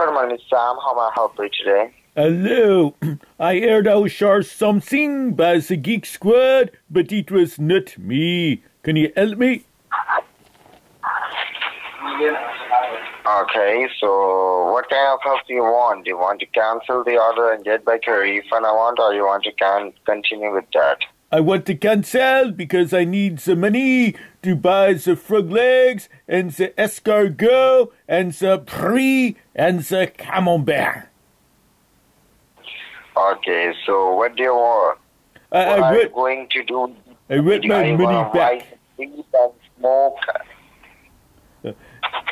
Name is Sam. How may I help you today? Hello, I heard I share something by the Geek Squad, but it was not me. Can you help me? Okay, so what kind of help do you want? Do you want to cancel the order and get back your refund amount, or you want to can continue with that? I want to cancel because I need the money to buy the frog legs and the escargot and the brie and the camembert. Okay, so what do you want? What I are read, going to do? I read my money back. buy weed and smoke? Uh,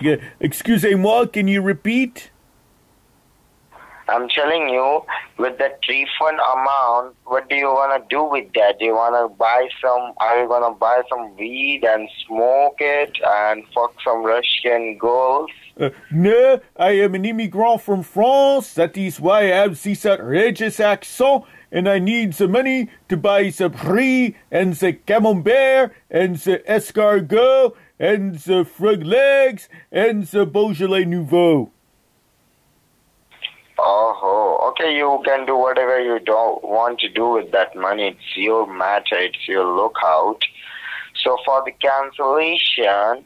yeah, Excusez-moi, can you repeat? I'm telling you, with that refund amount, what do you want to do with that? Do you want to buy some, are you going to buy some weed and smoke it and fuck some Russian girls? Uh, no, I am an immigrant from France. That is why I have this outrageous accent, and I need the money to buy the brie and the camembert and the escargot and the frog legs and the Beaujolais Nouveau. Oh, okay, you can do whatever you don't want to do with that money. It's your matter, it's your lookout. So for the cancellation,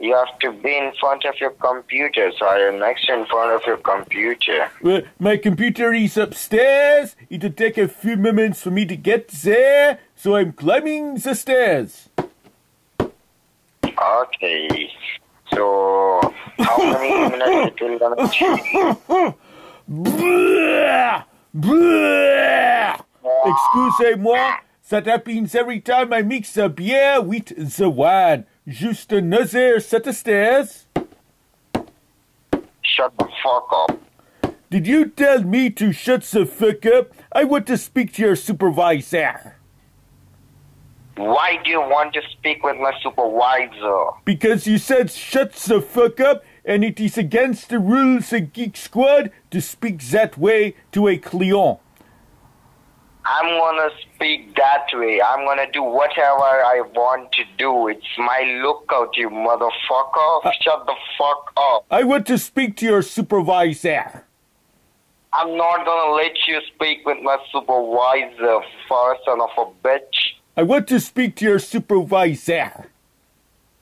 you have to be in front of your computer. So you next in front of your computer? Uh, my computer is upstairs. It'll take a few moments for me to get there, so I'm climbing the stairs. Okay. So how many minutes it will take? Excusez-moi, that happens every time I mix a beer with the wine. Just another set of stairs. Shut the fuck up. Did you tell me to shut the fuck up? I want to speak to your supervisor. Why do you want to speak with my supervisor? Because you said shut the fuck up, and it is against the rules of Geek Squad to speak that way to a client. I'm gonna speak that way. I'm gonna do whatever I want to do. It's my lookout, you motherfucker. Shut the fuck up. I want to speak to your supervisor. I'm not gonna let you speak with my supervisor, first son of a bitch. I want to speak to your supervisor.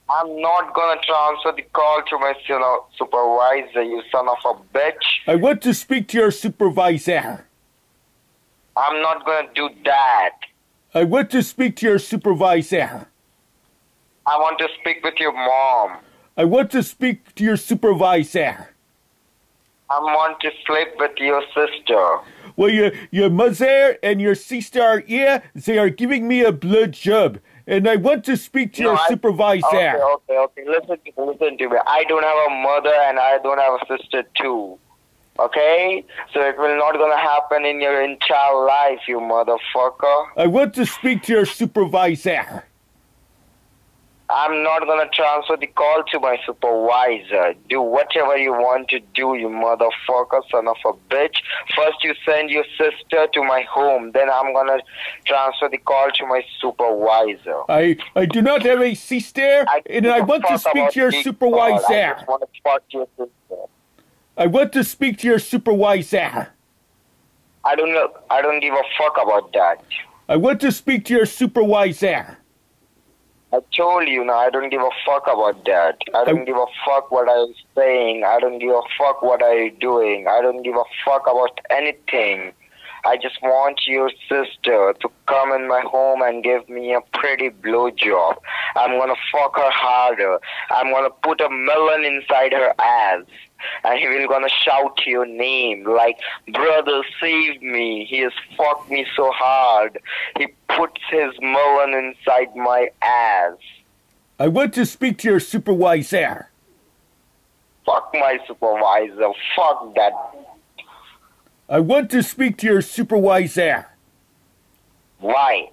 I'm not gonna transfer the call to my you uh, know, supervisor, you son of a bitch. I want to speak to your supervisor. I'm not gonna do that. I want to speak to your supervisor. I want to speak with your mom. I want to speak to your supervisor. I want to sleep with your sister. Well, your, your mother and your sister are here. They are giving me a blood job. And I want to speak to No, your I- supervisor. Okay, okay, okay. Listen to me, listen to me. I don't have a mother and I don't have a sister too. Okay? So it will not gonna happen in your entire life, you motherfucker. I want to speak to your supervisor. I'm not gonna transfer the call to my supervisor. Do whatever you want to do, you motherfucker, son of a bitch. First you send your sister to my home, then I'm gonna transfer the call to my supervisor. I, I do not have a sister, I and I want to speak to your supervisor. call. I just want to fuck your sister. I want to speak to your supervisor. I don't know. I don't give a fuck about that. I want to speak to your supervisor. I told you now. I don't give a fuck about that. I don't I- give a fuck what I'm saying. I don't give a fuck what I'm doing. I don't give a fuck about anything. I just want your sister to come in my home and give me a pretty blowjob. I'm gonna fuck her harder. I'm gonna put a melon inside her ass. And he will gonna shout your name like, brother, save me. He has fucked me so hard. He puts his melon inside my ass. I want to speak to your supervisor. Fuck my supervisor. Fuck that. I want to speak to your supervisor. Why?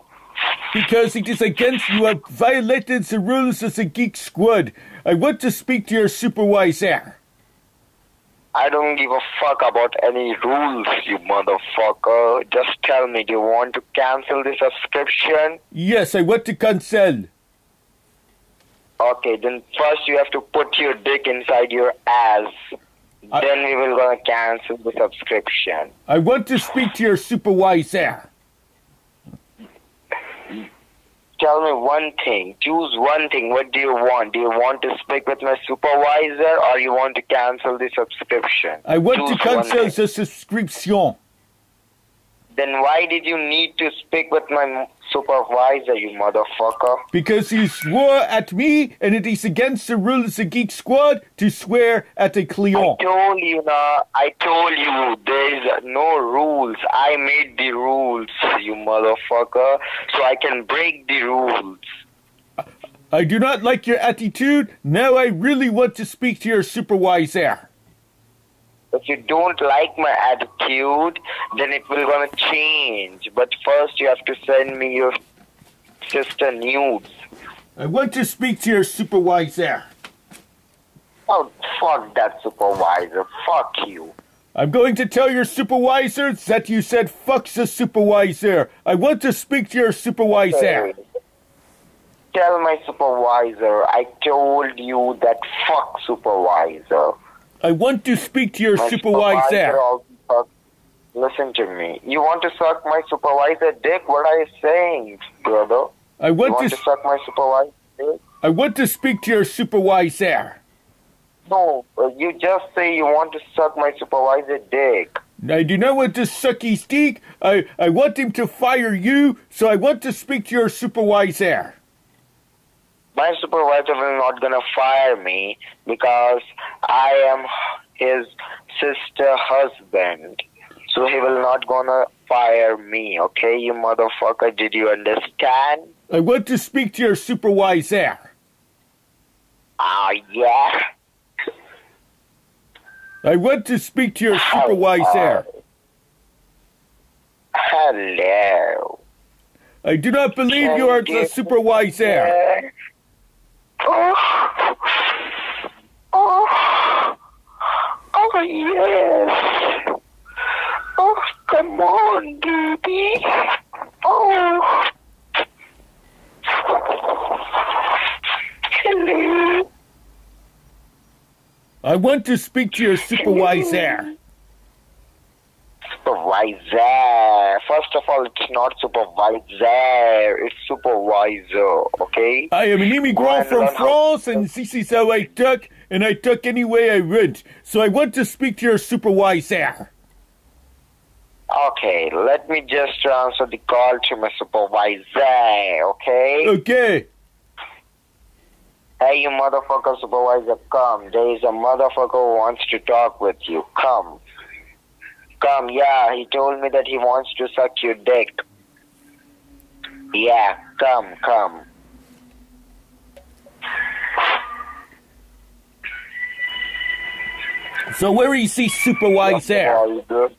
Because it is against you have violated the rules of the Geek Squad. I want to speak to your supervisor. I don't give a fuck about any rules, you motherfucker. Just tell me, do you want to cancel the subscription? Yes, I want to cancel. Okay, then first you have to put your dick inside your ass. I- then we will gonna cancel the subscription. I want to speak to your supervisor. Tell me one thing. Choose one thing. What do you want? Do you want to speak with my supervisor or you want to cancel the subscription? I want Choose to cancel the subscription. Then why did you need to speak with my supervisor, you motherfucker? Because he swore at me, and it is against the rules of Geek Squad to swear at a I client. told you, na. I told you there is no rules. I made the rules, you motherfucker, so I can break the rules. I do not like your attitude. Now I really want to speak to your supervisor. If you don't like my attitude, then it will gonna change. But first, you have to send me your sister nudes. I want to speak to your supervisor. Oh, fuck that supervisor. Fuck you. I'm going to tell your supervisor that you said fuck the supervisor. I want to speak to your supervisor. Tell my supervisor I told you that fuck supervisor. I want to speak to your My supervisor. suck- Listen to me. You want to suck my supervisor dick? What are you saying, brother? I You want want to to suck my supervisor dick? I want to speak to your supervisor. No, uh, you just say you want to suck my supervisor dick. I do not want to suck his dick. I, I want him to fire you, so I want to speak to your supervisor. My supervisor will not gonna fire me because I am his sister husband. So he will not gonna fire me, okay, you motherfucker? Did you understand? I want to speak to your supervisor. Ah, yeah. I want to speak to your supervisor. Hello. I do not believe you are the supervisor. Yeah. Oh. Oh. Oh, yes. Oh, come on, baby. Oh. Hello. I want to speak to your supervisor. Supervisor. First of all, it's not supervisor. It's supervisor, okay? I am an immigrant from France, and this is how I talk, and I talk any way I want. So I want to speak to your supervisor. Okay, let me just transfer the call to my supervisor, okay? Okay. Hey, you motherfucker supervisor, come. There is a motherfucker who wants to talk with you. Come. Come, yeah, he told me that he wants to suck your dick. Yeah, come, come. So where is the supervisor? Out there,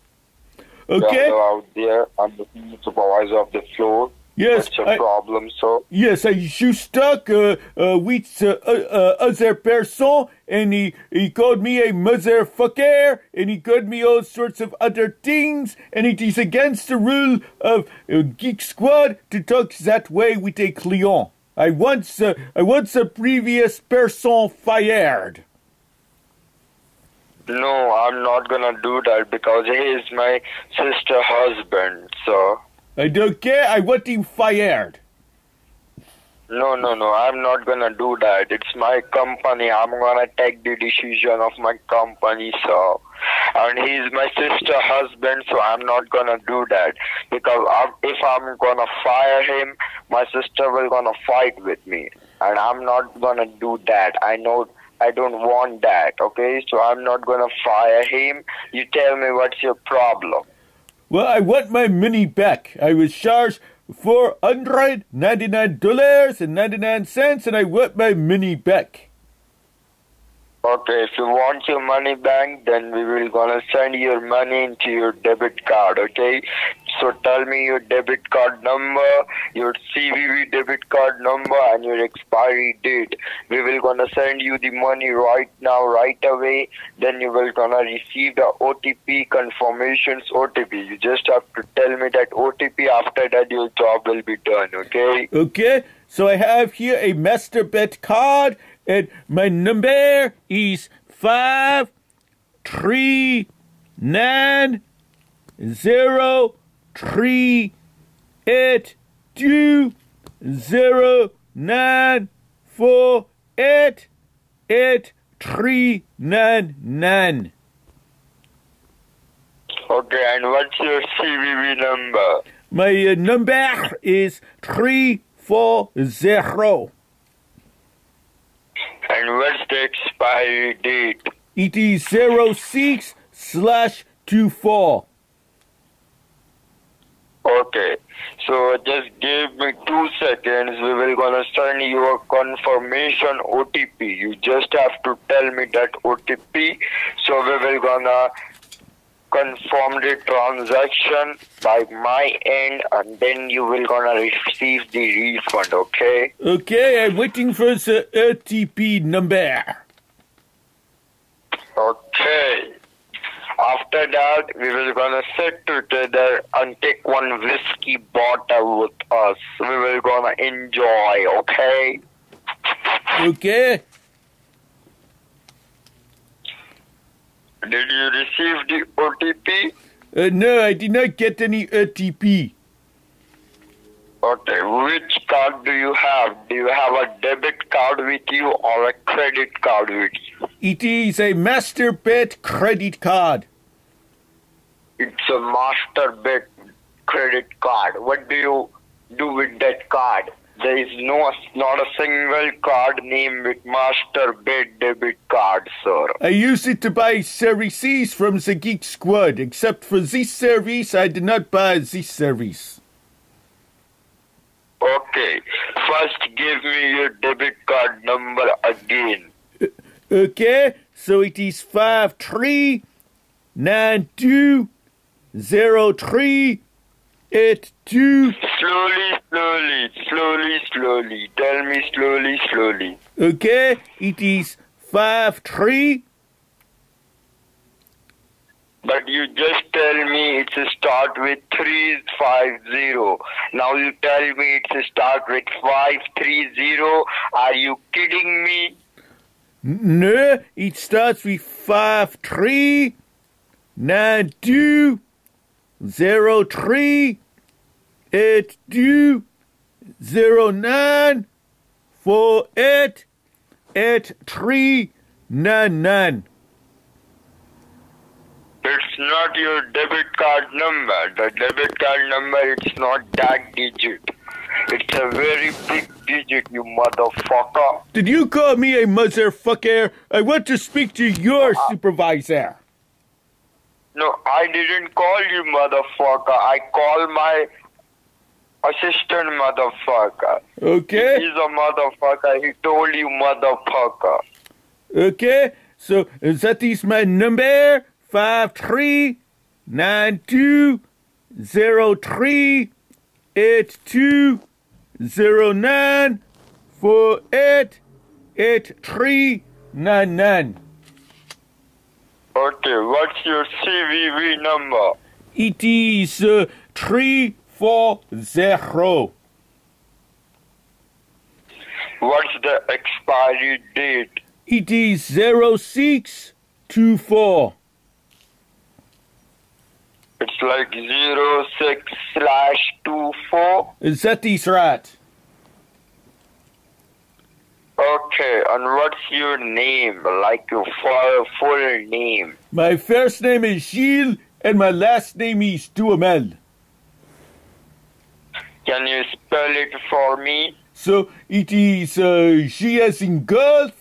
Okay. out there, I'm the supervisor of the floor. Yes. What's your I, problem, sir? yes. I you stuck uh, uh, with uh, uh, other person, and he he called me a motherfucker, and he called me all sorts of other things, and it is against the rule of uh, Geek Squad to talk that way with a client. I want uh, I want the previous person fired. No, I'm not gonna do that because he is my sister husband, so. I don't care. I want him fired. No, no, no, I'm not gonna do that. It's my company. I'm gonna take the decision of my company, so. And he's my sister husband, so I'm not gonna do that. Because if I'm gonna fire him, my sister will gonna fight with me. And I'm not gonna do that. I know I don't want that, okay? So I'm not gonna fire him. You tell me what's your problem. Well, I want my money back. I was charged four hundred ninety-nine dollars and ninety-nine cents, and I want my money back. Okay, if you want your money back, then we will gonna send your money into your debit card, okay? So tell me your debit card number, your CVV debit card number, and your expiry date. We will gonna send you the money right now, right away. Then you will gonna receive the OTP confirmations OTP. You just have to tell me that OTP. After that, your job will be done, okay? Okay, so I have here a master bet card, and my number is five three nine zero three eight two zero nine four eight eight three nine nine. Okay, and what's your CVV number? My uh, number is three four zero. And what's the expiry date? It is zero six slash two four. Okay, so just give me two seconds. We will gonna send you a confirmation OTP. You just have to tell me that OTP. So we will gonna confirm the transaction by my end, and then you will gonna receive the refund. Okay? Okay, I'm waiting for the OTP number. Okay. After that, we will gonna sit together and take one whiskey bottle with us. We will gonna enjoy. Okay? Okay. Did you receive the OTP? Uh, no, I did not get any OTP. Okay, which card do you have? Do you have a debit card with you or a credit card with you? It is a MasterBet credit card. It's a MasterBet credit card. What do you do with that card? There is no, not a single card named with MasterBet debit card, sir. I use it to buy services from the Geek Squad. Except for this service, I did not buy this service. Okay, first give me your debit card number again. Uh, okay, so it is five three nine two zero three eight two. Slowly, slowly, slowly, slowly. Tell me slowly, slowly. Okay, it is five three. But you just tell me it's a start with 350. Now you tell me it's a start with 530. Are you kidding me? No, it starts with five three nine two zero three eight two zero nine four eight eight three nine nine. It's not your debit card number. The debit card number, it's not that digit. It's a very big digit, you motherfucker. Did you call me a motherfucker? I want to speak to your uh-huh. supervisor. No, I didn't call you motherfucker. I call my assistant motherfucker. Okay? He's a motherfucker. He told you motherfucker. Okay, so that is my number five three nine two zero three eight two zero nine four eight eight three nine nine. Okay, what's your CVV number? It is uh, three four zero. What's the expiry date? It is zero six two four. It's like zero six slash two four. That is right. Okay, and what's your name? Like your full, name? My first name is Gilles and my last name is Duhamel. Can you spell it for me? So it is uh, G as in Gulf,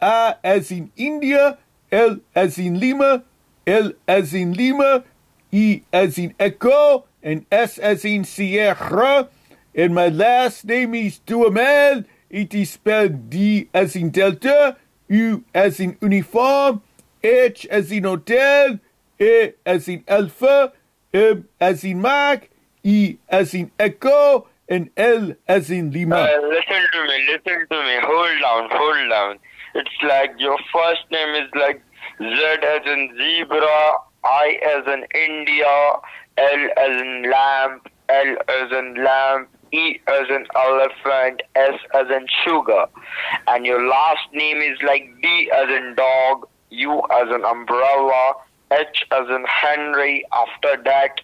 A as in India, L as in Lima, L as in Lima, E as in Echo, and S as in Sierra. And my last name is Duhamel. It is spelled D as in Delta, U as in uniform, H as in hotel, A as in alpha, M as in Mac, E as in echo, and L as in Lima. Uh, listen to me, listen to me. Hold down, hold down. It's like your first name is like Z as in zebra, I as in India, L as in lamp, L as in lamp, E as in elephant, S as in sugar. And your last name is like D as in dog, U as in umbrella, H as in Henry. After that,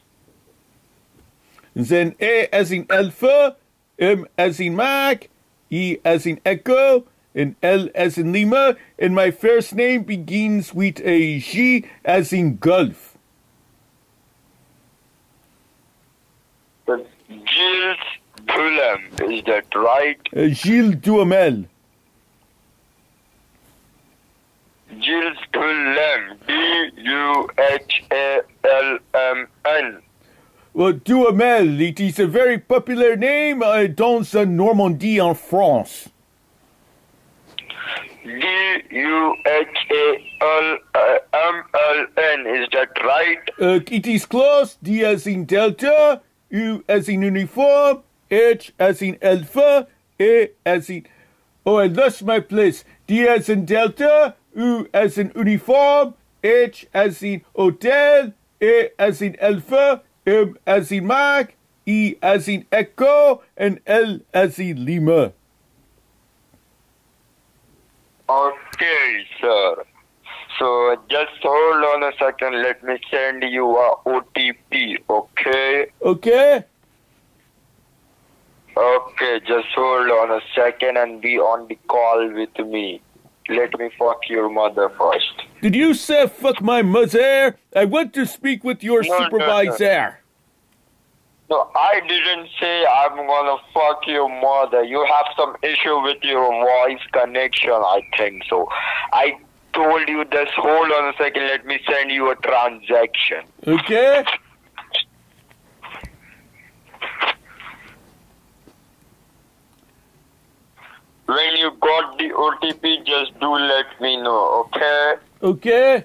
Then A as in Alpha, M as in Mac, E as in Echo, and L as in Lima. And my first name begins with a G as in Golf. Gilles Bulem. Is that right? Uh, Gilles Duhamel. Gilles Bulem. D U H A L M N. Well, Duhamel, it is a very popular name uh, dans la Normandie en France. D U H A L M L N. Is that right? Uh, it is close. D as in Delta, U as in uniform, H as in Alpha, A as in. Oh, I lost my place. D as in Delta, U as in uniform, H as in hotel, A as in Alpha, M as in Mac, E as in Echo, and L as in Lima. Okay, sir. So just hold on a second. Let me send you a OTP. Okay. Okay? Okay, just hold on a second and be on the call with me. Let me fuck your mother first. Did you say fuck my mother? I want to speak with your No, no, no. supervisor. No, I didn't say I'm gonna fuck your mother. You have some issue with your voice connection, I think so. I told you this. hold on a second, let me send you a transaction. Okay? When you got the OTP, just do let me know, okay? Okay.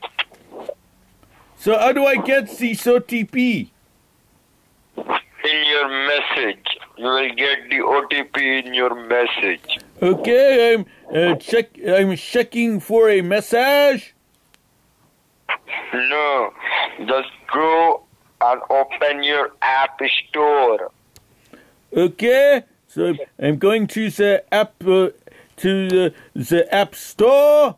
So how do I get this OTP? In your message. You will get the OTP in your message. Okay, I'm uh, check. I'm checking for a message. No, just go and open your app store. Okay, so I'm going to the app uh, to the, the app store.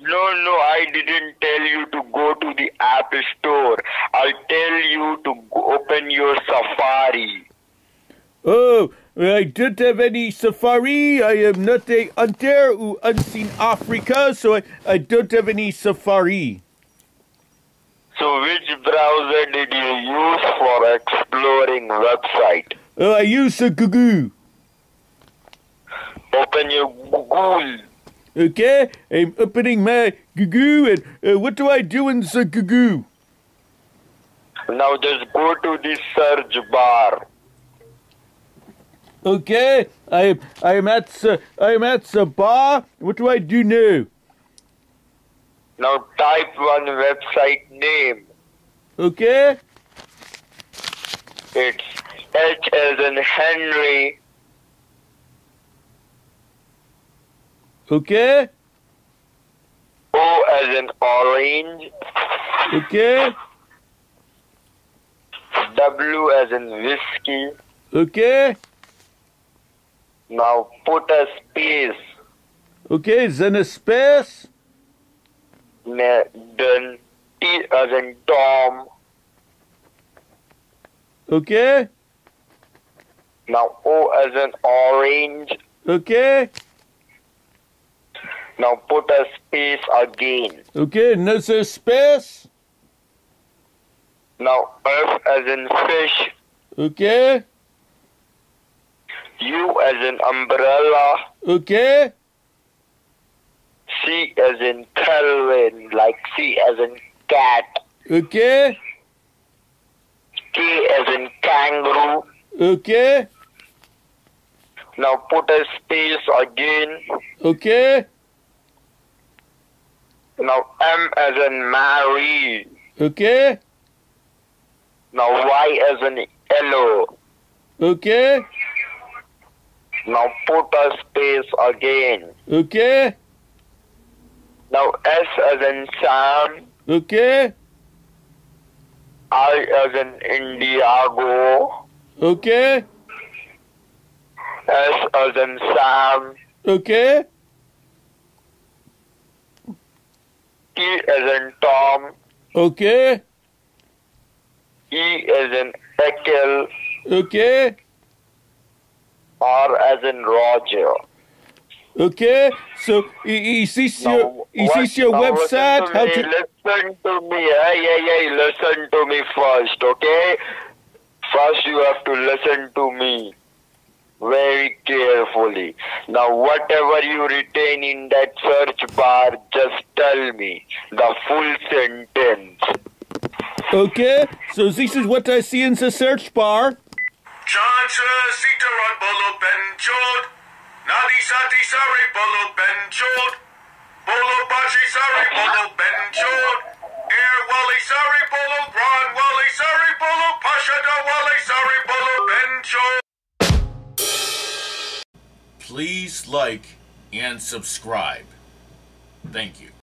No, no, I didn't tell you to go to the app store. I tell you to open your Safari. Oh, I don't have any safari. I am not a hunter who unseen Africa, so I, I don't have any safari. So which browser did you use for exploring website? Oh, I use a Google. Open your Google. Okay, I'm opening my Google, and uh, what do I do in the Google? Now just go to the search bar. Okay, I am I am at the I am at the bar. What do I do now? Now type one website name. Okay, It's H as in Henry, okay, O as in orange, okay, W as in whiskey. okay, Now put a space. okay. Then a space. Then T as in Tom. Okay, Now O as in orange. okay, Now put a space again. okay. Another space. Now F as in fish. Okay, U as in umbrella. okay, C as in Kelvin, like C as in cat. okay, K as in kangaroo. okay, Now put a space again. okay, Now M as in Mary. okay, Now Y as in yellow. okay, Now put a space again. okay, Now S as in Sam. okay, I as in Indiago. okay, S as in Sam. okay, T as in Tom, Okay. E as in Ekel, Okay. R as in Roger. Okay. So is this your Now, is what- this your website? Listen to How me, to listen to me. Hey, hey, hey, listen to me first, okay? First, you have to listen to me very carefully. Now, whatever you retain in that search bar, just tell me the full sentence. Okay. So this is what I see in the search bar. Chancha Sitarat Bolo Benjod. Nadi Sati Sari Bolo Benjod. Bolo Sari Bolo Benjod. Air Wali Sari Bolo Ron Please like and subscribe. Thank you.